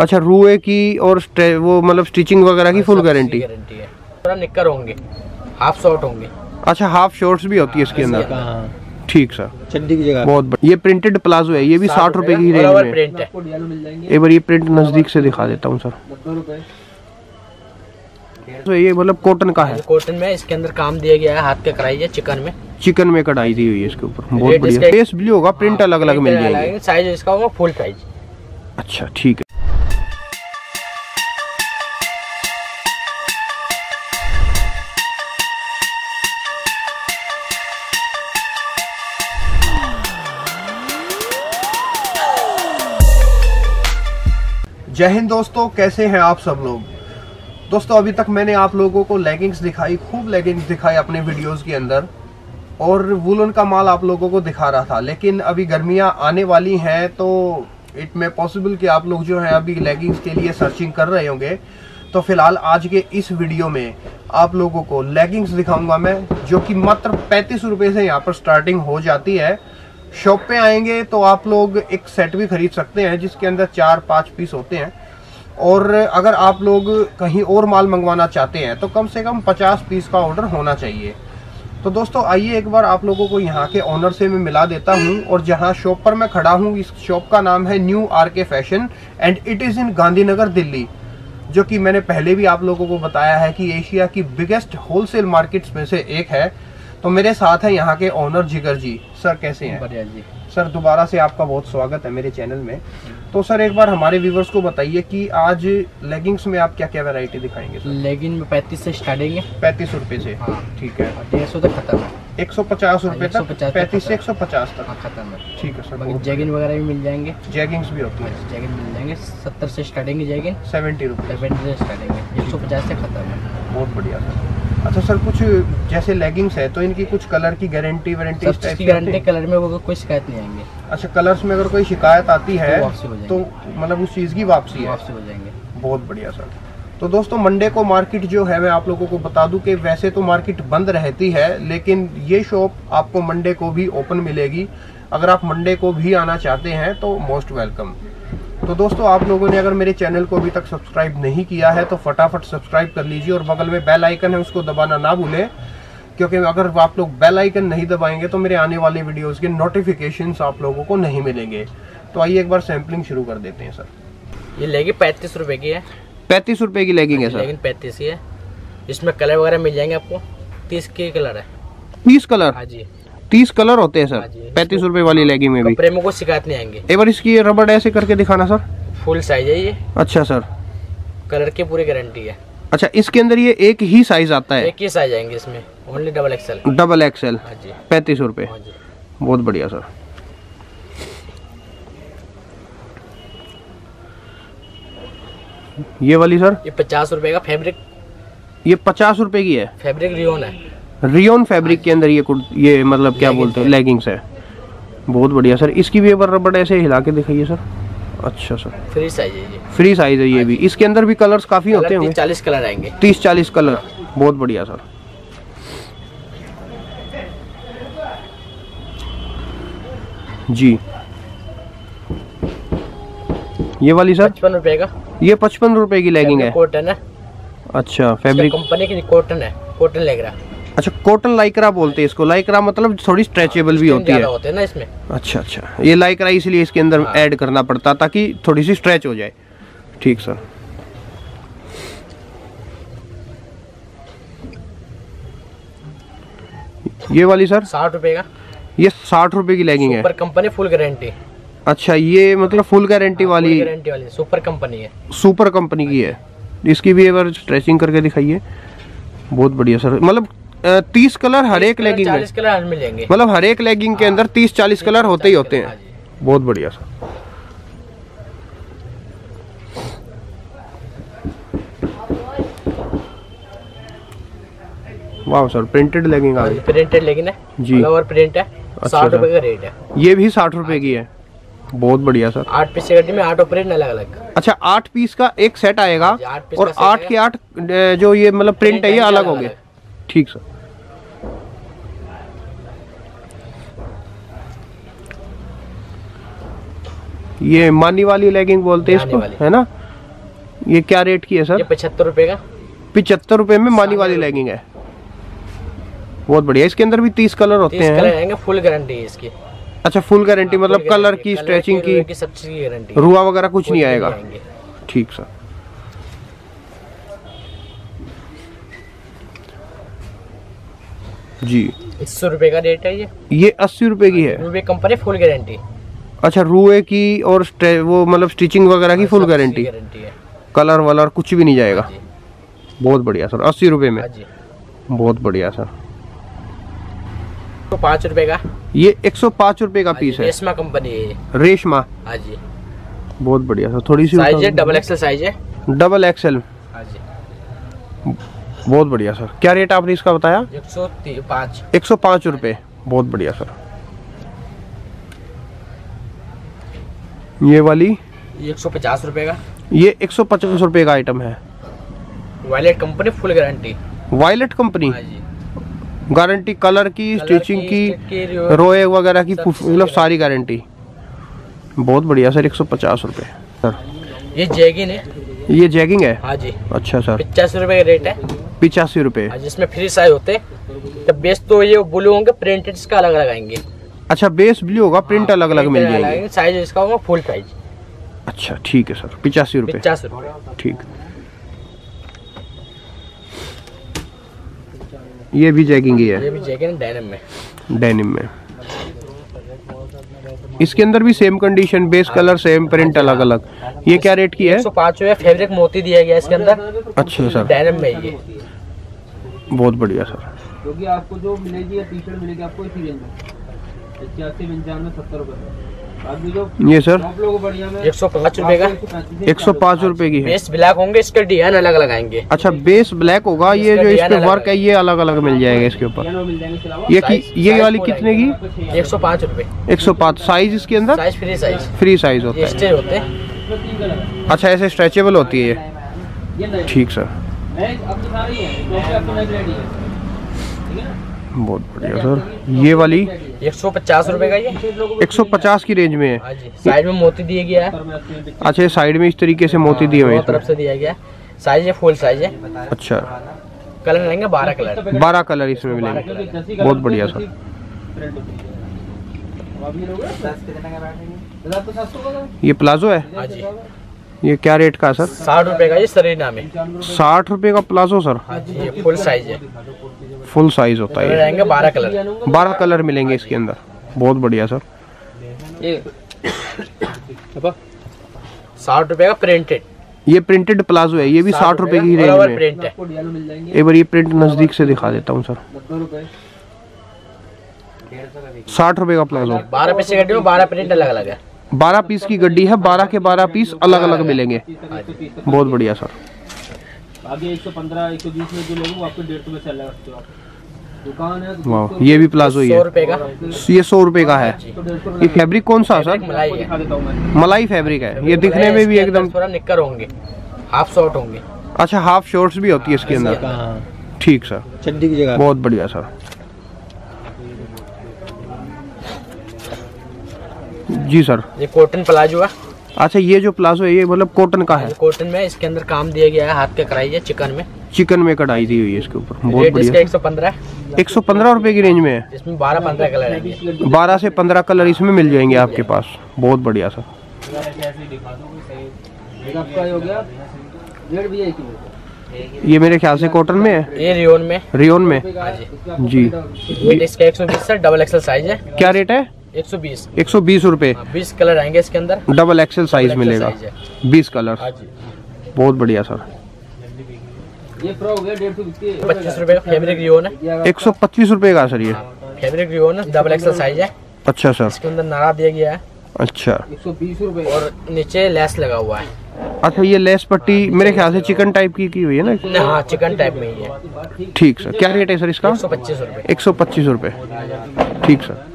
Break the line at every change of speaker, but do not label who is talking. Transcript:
अच्छा रुए की और वो मतलब स्टिचिंग वगैरह की फुल गारंटी
गारंटी है। पूरा निक्कर होंगे हाफ़ शॉर्ट होंगे।
अच्छा हाफ़ शॉर्ट्स भी होती है इसके अंदर?
हाँ।
ठीक सर
चड्डी की जगह।
बहुत बढ़िया। ये प्रिंटेड प्लाजो है ये भी साठ रुपए की रेंज में।
प्रिंट है।
एक बार ये प्रिंट नज़दीक से दिखा देता हूँ सर तो ये मतलब कॉटन का है।
कॉटन में इसके अंदर काम दिया गया है हाथ के कढ़ाई है चिकन में।
चिकन में कढ़ाई दी हुई है इसके ऊपर। बहुत बढ़िया। फेस ब्लू होगा प्रिंट अलग अलग मिल जाएगा।
साइज़ इसका होगा फुल साइज़
अच्छा ठीक है। जय हिंद दोस्तों, कैसे हैं आप सब लोग? दोस्तों, अभी तक मैंने आप लोगों को लेगिंग्स दिखाई, खूब लेगिंग्स दिखाई अपने वीडियोस के अंदर, और वुलन का माल आप लोगों को दिखा रहा था, लेकिन अभी गर्मियाँ आने वाली हैं तो इट में पॉसिबल कि आप लोग जो हैं अभी लेगिंग्स के लिए सर्चिंग कर रहे होंगे। तो फ़िलहाल आज के इस वीडियो में आप लोगों को लेगिंग्स दिखाऊँगा मैं, जो कि मात्र पैंतीस रुपये से यहाँ पर स्टार्टिंग हो जाती है। शॉप पे आएँगे तो आप लोग एक सेट भी खरीद सकते हैं, जिसके अंदर चार, पाँच पीस होते हैं। और अगर आप लोग कहीं और माल मंगवाना चाहते हैं तो कम से कम 50 पीस का ऑर्डर होना चाहिए। तो दोस्तों, आइए एक बार आप लोगों को यहाँ के ऑनर से मैं मिला देता हूँ, और जहाँ शॉप पर मैं खड़ा हूँ, इस शॉप का नाम है new R K fashion and it is in Gandhinagar Delhi जो कि मैंने पहले भी आप लोगों को बताया है कि एशिया की बिगेस्ट होलसेल मार्केट्स में से एक है। तो मेरे साथ है यहाँ के ऑनर जिगर जी। सर कैसे हैं?
बढ़िया जी।
सर दोबारा से आपका बहुत स्वागत है मेरे चैनल में। तो सर एक बार हमारे व्यूवर्स को बताइए कि आज लेगिंग्स में आप क्या क्या वैरायटी दिखाएँगे सर
लेगिन में पैंतीस से स्टार्टिंग है।
पैंतीस रुपए से।
हाँ।
ठीक है।
डेढ़ सौ तक खत्म है।
एक सौ पचास रुपए तक? पैंतीस से एक सौ पचास तक।
हाँ खत्म है।
ठीक है सर
जैगिन वगैरह भी मिल जाएँगे।
जैगिंग्स भी होती है
जैगिन मिल जाएँगे। सत्तर से स्टार्टिंग है जैगिन
सेवेंटी रुपये
सेवेंटी से स्टार्टिंग है। एक सौ पचास से खत्म है।
बहुत बढ़िया सर अच्छा सर कुछ जैसे लेगिंग्स है तो इनकी कुछ कलर की गारंटी वारंटी इस टाइप
की
की
गारंटी कलर में वो कोई शिकायत नहीं आएँगे।
अच्छा कलर्स में अगर कोई शिकायत आती है
तो।
तो मतलब उस चीज़ की वापसी है?
वापसी हो जाएँगे।
बहुत बढ़िया सर। तो दोस्तों मंडे को मार्केट जो है मैं आप लोगों को बता दूँ कि वैसे तो मार्केट बंद रहती है लेकिन ये शॉप आपको मंडे को भी ओपन मिलेगी। अगर आप मंडे को भी आना चाहते हैं तो मोस्ट वेलकम तो दोस्तों आप लोगों ने अगर मेरे चैनल को अभी तक सब्सक्राइब नहीं किया है तो फटाफट सब्सक्राइब कर लीजिए और बगल में बेल आइकन है उसको दबाना ना भूलें। क्योंकि अगर आप लोग बेल आइकन नहीं दबाएँगे तो मेरे आने वाले वीडियोस के नोटिफिकेशंस आप लोगों को नहीं मिलेंगे। तो आइए एक बार सैम्पलिंग शुरू कर देते हैं सर।
ये लेगी पैंतीस रुपये की है।
पैंतीस रुपये की लेगिंग है सर।
लेकिन पैंतीस ही है। इसमें कलर वगैरह मिल जाएँगे आपको? तीस के कलर है।
तीस कलर?
हाँ जी।
तीस कलर होते हैं
हाँ
सर
जी।
पैंतीस रुपए वाली लेगी में भी।
कपड़े में कोई शिकायत नहीं आएँगे।
एक बार इसकी रबड़ ऐसे करके दिखाना सर।
फुल साइज़ है ये।
अच्छा सर।
कलर की पूरी गारंटी है।
अच्छा इसके अंदर ये एक ही साइज़ आता है?
एक ही साइज़ आएँगे इसमें। Only double XL
double XL
हाँ
पैंतीस रुपए।
हाँ
बहुत बढ़िया सर। ये वाली सर?
ये पचास रुपए का फैब्रिक
ये पचास रुपए की है।
फैब्रिक रियोन है।
रियोन फैब्रिक के अंदर ये कुर- ये मतलब क्या बोलते हैं? लेगिंग्स है। बहुत बढ़िया सर। इसकी भी एक रबड़ ऐसे हिला के दिखाइए सर। अच्छा सर।
फ्री साइज़ है ये।
फ्री साइज़ है ये भी। इसके अंदर भी कलर्स काफ़ी होते
कलर तीस चालीस कलर आएँगे।
तीस चालीस कलर बहुत बढ़िया सर। जी। ये वाली सर?
पचपन रुपए का।
ये पचपन रुपए की लेगिंग है।
कॉटन है।
अच्छा फैब्रिक
कंपनी की कॉटन है। कॉटन लग रहा
अच्छा कॉटन लाइक्रा बोलते हैं इसको। लाइक्रा मतलब थोड़ी स्ट्रेचेबल भी होती है।
होते हैं ना इसमें।
अच्छा अच्छा। ये लाइक्रा इसलिए इसके अंदर
हाँ।
ऐड करना पड़ता ताकि थोड़ी सी स्ट्रेच हो जाए। ठीक सर ये वाली सर
साठ रुपए का।
ये साठ रुपए की लेगिंग है।
सुपर कंपनी फुल गारंटी
अच्छा ये मतलब फुल गारंटी वाली
गारंटी वाली सुपर कंपनी है।
सुपर कंपनी की है। इसकी भी एक बार स्ट्रेचिंग करके दिखाइए। बहुत बढ़िया सर मतलब तीस कलर हर एक लेगिंग में।
कलर मिल जाएँगे
मतलब हर एक लेगिंग के अंदर तीस चालीस कलर होते ही होते
हाँ।
हैं बहुत बढ़िया सर। वाह सर प्रिंटेड लेगिंग आ गई।
प्रिंटेड लेगिंग है।
जी।
फ्लावर प्रिंट है
अच्छा
साठ। रुपए का रेट है।
ये भी साठ रुपए की है बहुत बढ़िया सर।
आठ पीस में आठ प्रिंट अलग अलग
अच्छा आठ पीस का एक सेट आएगा और आठ के आठ जो ये मतलब प्रिंट है ये अलग होंगे। ठीक सर। ये मानी वाली लेगिंग बोलते हैं इसको है ना? ये क्या रेट की है सर?
पचहत्तर रुपए का।
पिचहत्तर रुपए में माली वाली लेगिंग है। बहुत बढ़िया। इसके अंदर भी तीस कलर होते
तीस
हैं।
कलर आएँगे फुल गारंटी है इसकी।
अच्छा फुल गारंटी मतलब कलर की स्ट्रेचिंग की
की
रुआ वगैरह कुछ नहीं आएगा। ठीक सर। जी।
सौ रुपए का रेट है ये।
ये अस्सी रुपए की है।
रुपए कंपनी फुल गारंटी
अच्छा रुए की और वो मतलब स्टिचिंग वगैरह की फुल गारंटी कलर वलर कुछ भी नहीं जाएगा। बहुत बढ़िया सर अस्सी रुपए में।
हाँ
बहुत बढ़िया सर।
तो पाँच रुपए का।
ये एक सौ पाँच रुपए का
हाँ
पीस है।
रेशमा कंपनी है
रेशमा।
जी।
बहुत बढ़िया सर थोड़ी सी
साइज़ है डबल एक्सल साइज़ है।
डबल एक्सएल
हाँ जी।
बहुत बढ़िया सर। क्या रेट आपने इसका बताया?
एक सौ पाँच।
एक सौ पाँच रुपये बहुत बढ़िया सर। ये वाली?
एक सौ पचास रुपए का।
ये एक सौ पचास रुपये का आइटम है।
Violet company full guarantee
violet company guarantee colour की स्टिचिंग
की,
की रोए वगैरह की मतलब सारी गारंटी बहुत बढ़िया सर। एक सौ पचास रुपये सर
ये जैगिन है।
ये जैगिंग है?
हाँ जी।
अच्छा सर।
पचासी रुपए का रेट है।
पिचासी रुपये
हाँ जिसमें फ्री साइज़ होते। हैं तब बेस तो ये ब्लू होंगे प्रिंटेड इसका अलग अलग आएँगे।
अच्छा बेस ब्लू होगा प्रिंट अलग अलग मिल जाएँगे।
साइज़ इसका होगा फुल साइज़
अच्छा ठीक है सर। पिचासी रुपये
पचास रुपए।
ठीक। ये भी जैगिंग ही है।
ये भी जैगिन डायनम में।
डेनिम में। इसके अंदर भी same condition base colour same print अलग अलग ये क्या रेट की है?
सौ पाँच रुपये फैब्रिक मोती दिया गया इसके अंदर।
अच्छा सर
डायनम में ये।
बहुत बढ़िया सर
क्योंकि आपको जो मिलेगी टी शर्ट मिलेगी आपको इसी रेंज में। पचासी पंचानवे सत्तर जो
ये सर।
आप लोगों को बढ़िया में
एक सौ पाँच रुपए का।
एक सौ पाँच रुपये की है।
बेस ब्लैक होंगे इसके डिज़ाइन अलग अलग आएँगे
अच्छा बेस ब्लैक होगा ये जो इस पे वर्क है ये अलग अलग मिल जाएगा इसके ऊपर।
मिल जाएँगे इसके अलावा।
ये की ये वाली कितने की?
एक सौ पाँच रूपए।
एक सौ पाँच। साइज़ इसके अंदर?
फ्री साइज़
फ्री साइज़ होता है। अच्छा ऐसे स्ट्रेचेबल होती है ये। ठीक सर
तो है। है है
बहुत बढ़िया सर ये वाली?
एक सौ पचास रुपए का ये?
150 की रेंज में है।
हाँ साइड में मोती दिया गया है।
अच्छा साइड में इस तरीके से मोती दिए हुए हैं।
तरफ़ से दिया गया है। साइज़ है फुल साइज़ है।
अच्छा।
कलर रहेंगे बारह कलर
बारह कलर इसमें मिलेंगे।
ही
बहुत बढ़िया सर
हैं, है ये सौ
प्लाजो है?
हाँ जी।
ये क्या रेट का सर
साठ रुपए का ये सरीना में।
साठ रुपए का प्लाजो सर
हाँ जी ये फुल साइज़ है।
फुल साइज़ होता है
बारह कलर।
बारह कलर मिलेंगे इसके अंदर। बहुत बढ़िया सर।
ये
साठ रुपए का प्रिंटेड
ये प्रिंटेड प्लाजो है ये भी साठ रुपए की रेंज में है।
प्रिंट है
आपको डिज़ाइन मिल जाएँगे
एक बार ये प्रिंट नज़दीक से दिखा देता हूँ सर। साठ रुपए का प्लाजो
बारह पीस की गड्डी में बारह प्रिंट अलग अलग है।
बारह पीस की गड्डी है बारह के बारह पीस अलग अलग मिलेंगे। बहुत बढ़िया सर।
आगे एक सौ पंद्रह एक सौ बीस में जो लोग आपको डेढ़ सौ में सेल रखते हो
वाह ये भी प्लाजो ही है। ये सौ रुपए का है। ये फैब्रिक कौन सा सर?
मलाई है।
दिखा देता हूँ मैं।
मलाई फैब्रिक है। ये दिखने में भी एकदम
थोड़ा निक्कर होंगे। हाफ़ शॉर्ट होंगे।
अच्छा हाफ़ शॉर्ट्स भी होती है इसके अंदर। ठीक सर।
चड्डी की जगह।
बहुत बढ़िया सर। जी सर।
ये कॉटन प्लाजो है।
अच्छा ये जो प्लाजो है ये मतलब कॉटन का है?
कॉटन में इसके अंदर काम दिया गया है हाथ के कढ़ाई है चिकन में।
चिकन में कढ़ाई दी हुई है इसके ऊपर। बहुत
इसका
बढ़िया।
एक सौ पंद्रह है।
एक सौ पंद्रह रुपए की रेंज में है।
जिसमें बारह पंद्रह कलर आएँगे
बारह से पंद्रह कलर इसमें मिल जाएँगे आपके पास। बहुत बढ़िया सर।
ये हो ही
मेरे ख्याल से कॉटन में है?
ये रियोन में।
रियोन में?
हाँ जी।
जी।
इसका एक सौ बीस सर डबल एक्सल साइज़ है।
क्या रेट है?
एक सौ बीस।
एक सौ बीस रुपए।
हाँ, बीस कलर आएँगे इसके अंदर।
डबल एक्सेल साइज़ मिलेगा। बीस कलर।
हाँ
बहुत बढ़िया सर
ये प्रो हो गया डेढ़ सौ बीस
पच्चीस रुपए का फैब्रिक रियोन है
एक सौ पच्चीस रूपए का सर ये।
फैब्रिक रियोन है डबल एक्सल साइज़ है।
अच्छा सर।
इसके अंदर नारा दिया गया है।
अच्छा।
एक सौ बीस रुपए।
और नीचे लेस लगा हुआ है।
अच्छा ये लेस पट्टी मेरे ख्याल से चिकन टाइप की की हुई है ना?
न, हाँ चिकन टाइप में ही है।
ठीक सर। क्या रेट है सर इसका?
एक सौ पच्चीस रुपए।
एक सौ पच्चीस रुपये ठीक सर।